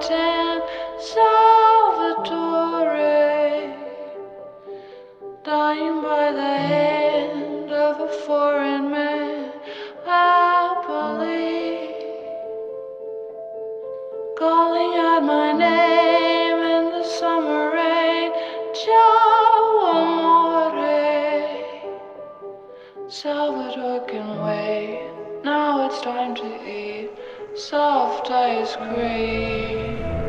Martin Salvatore, dying by the hand of a foreign man, calling out my name in the summer rain, Salvatore can wait, now it's time to eat soft ice cream.